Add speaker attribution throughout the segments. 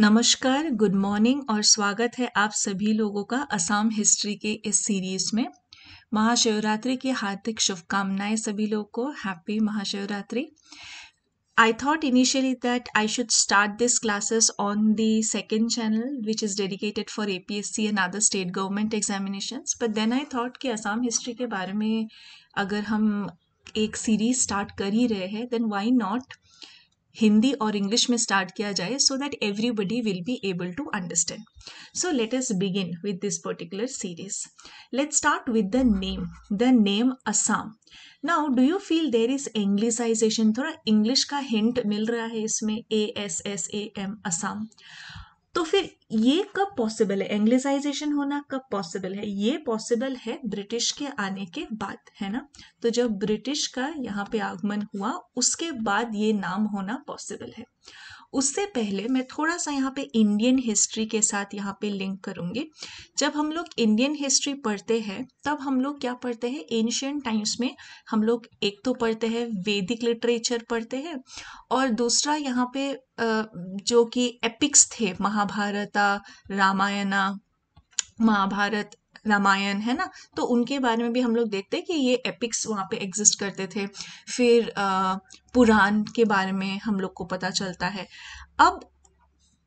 Speaker 1: नमस्कार, good morning और स्वागत है आप सभी लोगों का असम हिस्ट्री के इस सीरीज़ में। महाशिवरात्रि की हार्दिक शुभकामनाएँ सभी लोगों को। Happy Mahashivratri. I thought initially that I should start this classes on the second channel which is dedicated for A P S C and other state government examination but then I thought कि Assam history के बारे में अगर हम एक series start कर ही रहे हैं देन वाई नॉट हिंदी और इंग्लिश में स्टार्ट किया जाए so that everybody will be able to understand so let us begin with this particular series let start with the name the name Assam now do you feel there is Englishization थोड़ा English का hint मिल रहा है इसमें A S S A M Assam तो फिर ये कब पॉसिबल है? एंग्लिसाइजेशन होना कब पॉसिबल है? ये पॉसिबल है ब्रिटिश के आने के बाद, है ना? तो जब ब्रिटिश का यहाँ पे आगमन हुआ, उसके बाद ये नाम होना पॉसिबल है। उससे पहले मैं थोड़ा सा यहाँ पे इंडियन हिस्ट्री के साथ यहाँ पे लिंक करूँगी। जब हम लोग इंडियन हिस्ट्री पढ़ते हैं, तब हम लोग क्या पढ़ते हैं? एंशियंट टाइम्स में हम लोग एक तो पढ़ते हैं वैदिक लिटरेचर पढ़ते हैं और दूसरा यहाँ पे जो कि एपिक्स थे, महाभारता रामायणा, महाभारत, रामायण, है ना? तो उनके बारे में भी हम लोग देखते हैं कि ये एपिक्स वहाँ पे एग्जिस्ट करते थे। फिर पुराण के बारे में हम लोग को पता चलता है। अब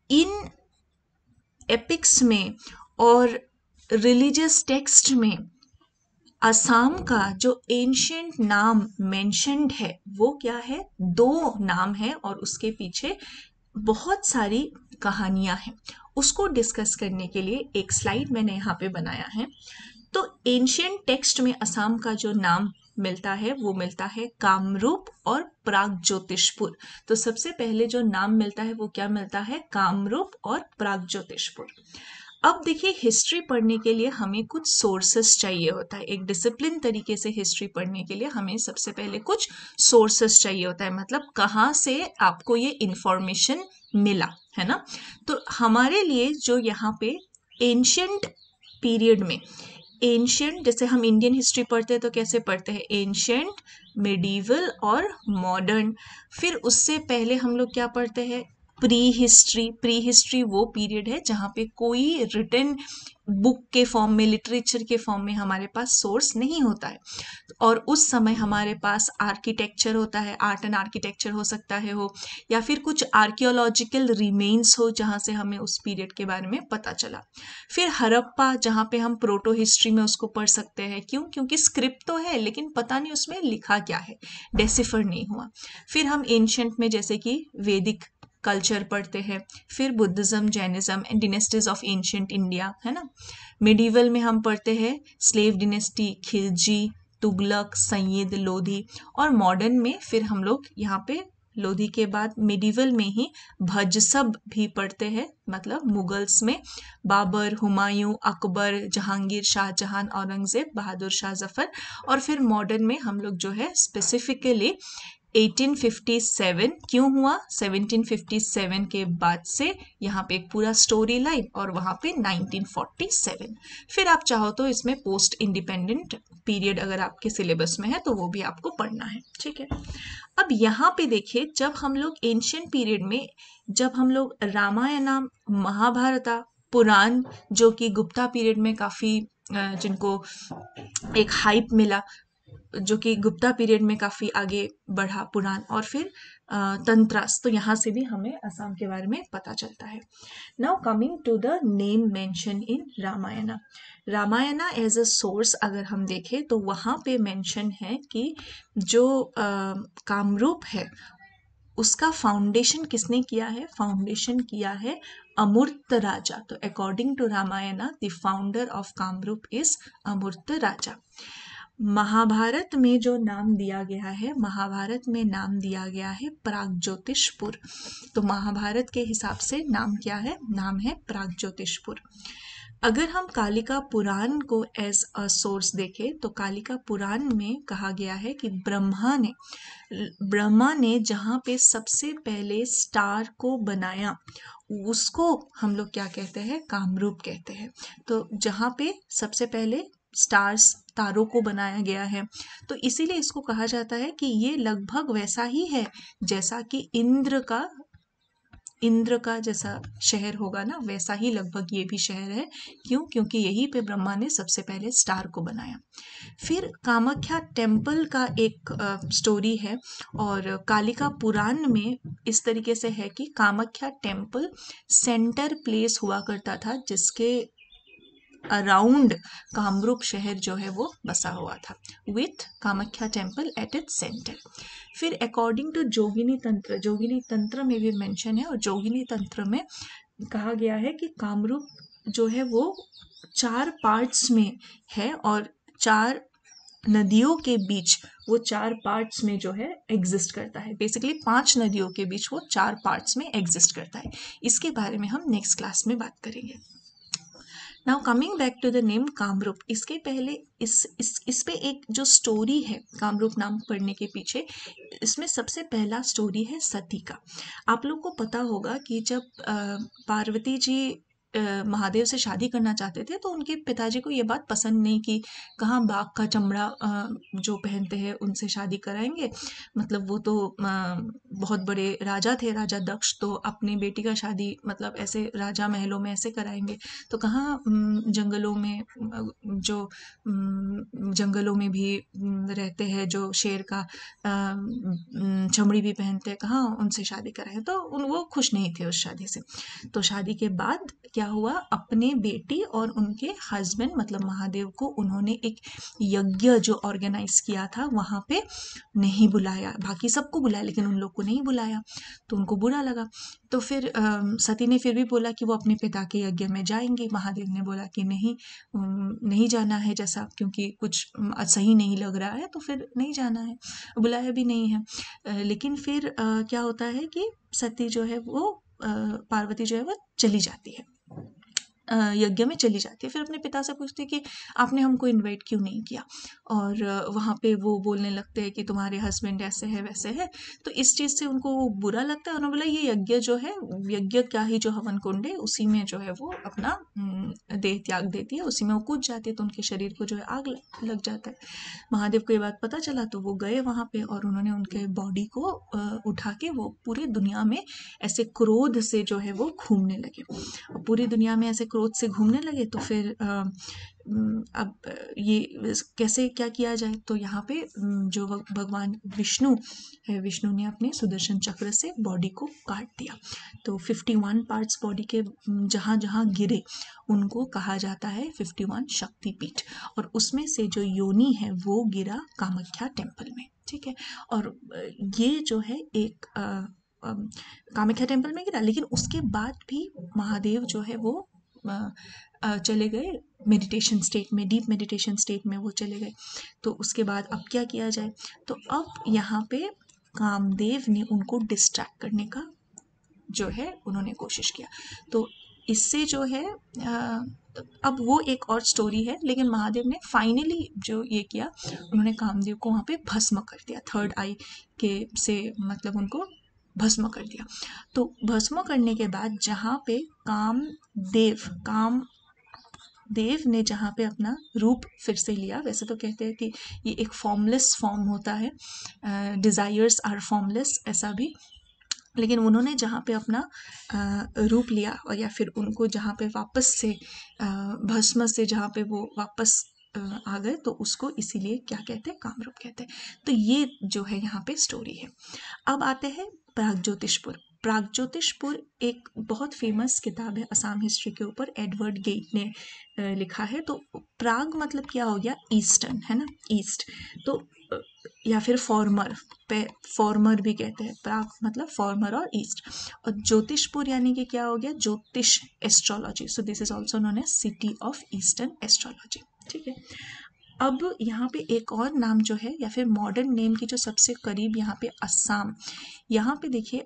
Speaker 1: इन एपिक्स में और रिलीजियस टेक्स्ट में असम का जो एंशंट नाम मेंशनड है, वो क्या है? दो नाम है और उसके पीछे बहुत सारी कहानियाँ हैं। उसको डिस्कस करने के लिए एक स्लाइड मैंने यहाँ पे बनाया है। तो एंशियंट टेक्स्ट में असम का जो नाम मिलता है, वो मिलता है कामरूप और प्राग ज्योतिषपुर तो सबसे पहले जो नाम मिलता है, वो क्या मिलता है? कामरूप और प्राग ज्योतिषपुर अब देखिए हिस्ट्री पढ़ने के लिए हमें कुछ सोर्सेस चाहिए होता है। एक डिसिप्लिन तरीके से हिस्ट्री पढ़ने के लिए हमें सबसे पहले कुछ सोर्सेस चाहिए होता है। मतलब कहाँ से आपको ये इन्फॉर्मेशन मिला, है ना? तो हमारे लिए जो यहाँ पे एंशियंट पीरियड में एंशियंट जैसे हम इंडियन हिस्ट्री पढ़ते हैं तो कैसे पढ़ते हैं? एंशियंट मेडिवल और मॉडर्न फिर उससे पहले हम लोग क्या पढ़ते हैं? प्री हिस्ट्री प्री हिस्ट्री वो पीरियड है जहाँ पे कोई रिटर्न बुक के फॉर्म में लिटरेचर के फॉर्म में हमारे पास सोर्स नहीं होता है। और उस समय हमारे पास आर्किटेक्चर होता है आर्ट एंड आर्किटेक्चर हो सकता है हो, या फिर कुछ आर्कियोलॉजिकल रिमेन्स हो जहाँ से हमें उस पीरियड के बारे में पता चला। फिर हरप्पा जहाँ पे हम प्रोटो हिस्ट्री में उसको पढ़ सकते हैं। क्यों? क्योंकि स्क्रिप्ट तो है, लेकिन पता नहीं उसमें लिखा क्या है। डेसिफर नहीं हुआ। फिर हम एंशंट में जैसे कि वैदिक कल्चर पढ़ते हैं। फिर Buddhism, Jainism and dynasties of ancient India है ना? मिडिवल में हम पढ़ते हैं स्लेव डिनेस्टी खिलजी तुगलक सैयद लोधी और मॉडर्न में फिर हम लोग यहाँ पे लोधी के बाद मिडिवल में ही भजसब भी पढ़ते हैं मतलब मुगल्स में। बाबर, हुमायूं, अकबर, जहांगीर, शाहजहां, औरंगज़ेब, बहादुर शाह ज़फ़र और फिर मॉडर्न में हम लोग जो है स्पेसिफिकली 1857 क्यों हुआ? 1757 के बाद से यहाँ पे एक पूरा स्टोरी लाइन और वहाँ पे 1947 फिर आप चाहो तो इसमें पोस्ट इंडिपेंडेंट पीरियड अगर आपके सिलेबस में है तो वो भी आपको पढ़ना है, ठीक है? अब यहाँ पे देखिए, जब हम लोग एंशियंट पीरियड में, जब हम लोग रामायणा, महाभारता, पुराण, जो कि गुप्ता पीरियड में काफ़ी जिनको एक हाइप मिला जो कि गुप्ता पीरियड में काफ़ी आगे बढ़ा पुराण और फिर तंत्रास। तो यहाँ से भी हमें असम के बारे में पता चलता है। Now coming to the name mention in Ramayana Ramayana as a source अगर हम देखें तो वहाँ पे मेंशन है कि जो कामरूप है, उसका फाउंडेशन किसने किया है? फाउंडेशन किया है अमूर्त राजा। तो according to Ramayana the founder of Kamarup is Amurta Raja. Mahabharata में जो नाम दिया गया है, महाभारत में नाम दिया गया है प्राग ज्योतिषपुर तो महाभारत के हिसाब से नाम क्या है? नाम है प्राग ज्योतिषपुर अगर हम कालिका पुराण को एज अ सोर्स देखें तो कालिका पुराण में कहा गया है कि ब्रह्मा ने ब्रह्मा ने जहाँ पे सबसे पहले स्टार को बनाया, उसको हम लोग क्या कहते हैं? कामरूप कहते हैं। तो जहाँ पे सबसे पहले स्टार्स तारों को बनाया गया है। तो इसीलिए इसको कहा जाता है कि ये लगभग वैसा ही है जैसा कि इंद्र का इंद्र का जैसा शहर होगा ना, वैसा ही लगभग ये भी शहर है। क्यों? क्योंकि यहीं पे ब्रह्मा ने सबसे पहले स्टार को बनाया। फिर कामाख्या टेंपल का एक स्टोरी है और कालिका पुराण में इस तरीके से है कि कामाख्या टेंपल सेंटर प्लेस हुआ करता था जिसके अराउंड कामरूप शहर जो है वो बसा हुआ था with Kamakhya temple at it centre फिर अकॉर्डिंग टू जोगिनी तंत्र जोगिनी तंत्र में भी मेंशन है और जोगिनी तंत्र में कहा गया है कि कामरूप जो है वो चार पार्ट्स में है और चार नदियों के बीच वो चार पार्ट्स में जो है एग्जिस्ट करता है। बेसिकली पाँच नदियों के बीच वो चार पार्ट्स में एग्जिस्ट करता है। इसके बारे में हम नेक्स्ट क्लास में बात करेंगे। Now coming back to the name Kamarup इसके पहले इस इस इस पे एक जो स्टोरी है कामरूप नाम पढ़ने के पीछे, इसमें सबसे पहला स्टोरी है सती का। आप लोग को पता होगा कि जब पार्वती जी महादेव से शादी करना चाहते थे तो उनके पिताजी को ये बात पसंद नहीं कि कहाँ बाघ का चमड़ा जो पहनते हैं उनसे शादी कराएँगे। मतलब वो तो बहुत बड़े राजा थे, राजा दक्ष तो अपनी बेटी का शादी मतलब ऐसे राजा महलों में ऐसे कराएँगे। तो कहाँ जंगलों में जो जंगलों में भी रहते हैं, जो शेर का चमड़ी भी पहनते हैं, कहाँ उनसे शादी कराए? तो उन, वो खुश नहीं थे उस शादी से। तो शादी के बाद क्या हुआ अपने बेटी और उनके हस्बैंड मतलब महादेव को उन्होंने एक यज्ञ जो ऑर्गेनाइज किया था, वहाँ पे नहीं बुलाया। बाकी सबको बुलाया, लेकिन उन लोग को नहीं बुलाया तो उनको बुरा लगा। तो फिर सती ने फिर भी बोला कि वो अपने पिता के यज्ञ में जाएँगे। महादेव ने बोला कि नहीं नहीं जाना है जैसा, क्योंकि कुछ सही नहीं लग रहा है तो फिर नहीं जाना है। बुलाया भी नहीं है। लेकिन फिर क्या होता है कि सती जो है वो पार्वती जो है वो चली जाती है। यज्ञ में चली जाती है। फिर अपने पिता से पूछती है कि आपने हमको इनवाइट क्यों नहीं किया? और वहाँ पे वो बोलने लगते हैं कि तुम्हारे हस्बैंड ऐसे है, वैसे है। तो इस चीज़ से उनको बुरा लगता है उन्होंने बोला, ये यज्ञ जो है, यज्ञ क्या ही जो हवन कुंड है, उसी में जो है वो अपना देह त्याग देती है, उसी में वो कूद जाती है तो उनके शरीर को जो है आग लग जाता है। महादेव को ये बात पता चला तो वो गए वहाँ पे और उन्होंने उनके बॉडी को उठा के वो पूरी दुनिया में ऐसे क्रोध से जो है वो घूमने लगे। पूरी दुनिया में ऐसे क्रोध से घूमने लगे तो फिर अब ये कैसे क्या किया जाए? तो यहाँ पे जो भगवान विष्णु है, विष्णु ने अपने सुदर्शन चक्र से बॉडी को काट दिया। तो 51 पार्ट्स बॉडी के जहाँ जहाँ गिरे, उनको कहा जाता है 51 शक्तिपीठ। और उसमें से जो योनि है, वो गिरा कामाख्या टेंपल में, ठीक है? और ये जो है एक कामाख्या टेंपल में गिरा, लेकिन उसके बाद भी महादेव जो है वो चले गए। मेडिटेशन स्टेट में डीप मेडिटेशन स्टेट में वो चले गए। तो उसके बाद अब क्या किया जाए? तो अब यहाँ पे कामदेव ने उनको डिस्ट्रैक्ट करने का जो है, उन्होंने कोशिश किया। तो इससे जो है अब वो एक और स्टोरी है, लेकिन महादेव ने फाइनली जो ये किया, उन्होंने कामदेव को वहाँ पे भस्म कर दिया। थर्ड आई के से मतलब उनको भस्म कर दिया। तो भस्म करने के बाद जहाँ पे काम देव काम देव ने जहाँ पे अपना रूप फिर से लिया, वैसे तो कहते हैं कि ये एक फॉर्मलेस फॉर्म होता है डिज़ायर्स आर फॉर्मलेस ऐसा भी। लेकिन उन्होंने जहाँ पे अपना रूप लिया और या फिर उनको जहाँ पे वापस से भस्म से जहाँ पे वो वापस आ गए तो उसको इसीलिए क्या कहते हैं, कामरूप कहते हैं। तो ये जो है यहाँ पे स्टोरी है। अब आते हैं प्रागज्योतिषपुर प्रागज्योतिषपुर एक बहुत फ़ेमस किताब है असम हिस्ट्री के ऊपर, एडवर्ड गेट ने लिखा है। तो प्राग मतलब क्या हो गया? ईस्टर्न, है ना? ईस्ट। तो या फिर फॉर्मर पे फॉर्मर भी कहते हैं। प्राग मतलब फॉर्मर और ईस्ट। और ज्योतिषपुर यानी कि क्या हो गया? ज्योतिष astrology so this is also known as city of eastern astrology ठीक है? अब यहाँ पे एक और नाम जो है, या फिर मॉडर्न नेम की जो सबसे करीब यहाँ पे अस्साम यहाँ पे देखिए,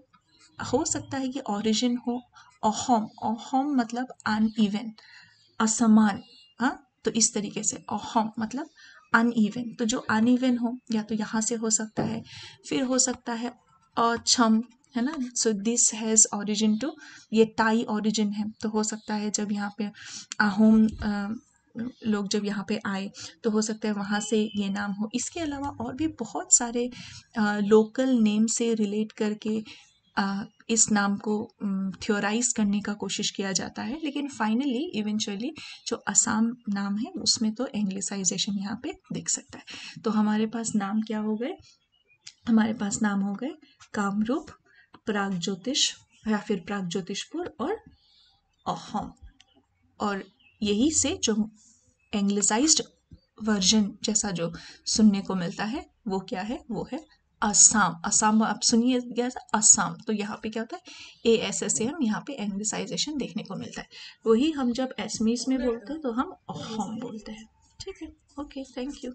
Speaker 1: हो सकता है कि ओरिजिन हो ओहोम ओहोम मतलब अन इवन असमान हाँ? तो इस तरीके से ओहोम मतलब अन इवन तो जो अन इवन हो, या तो यहाँ से हो सकता है, फिर हो सकता है अछम है ना? So this has origin to ये टाई ओरिजिन है तो हो सकता है जब यहाँ पे आहोम लोग जब यहाँ पे आए तो हो सकता है वहाँ से ये नाम हो। इसके अलावा और भी बहुत सारे लोकल नेम से रिलेट करके इस नाम को थ्योराइज करने का कोशिश किया जाता है। लेकिन फाइनली इवेंचुअली जो असम नाम है, उसमें तो एंग्लिसाइजेशन यहाँ पे दिख सकता है। तो हमारे पास नाम क्या हो गए? हमारे पास नाम हो गए कामरूप प्राग ज्योतिष या फिर प्राग ज्योतिषपुर और अहोम। और यही से जो एंग्लिसाइज्ड वर्जन जैसा जो सुनने को मिलता है, वो क्या है? वो है असम असम आप सुनिए गया था असम तो यहाँ पे क्या होता है? ए एस एस एम यहाँ पे एंग्लिसाइजेशन देखने को मिलता है। वही हम जब एसमीस में बोलते हैं तो हम अहोम बोलते हैं। ठीक है? Okay thank you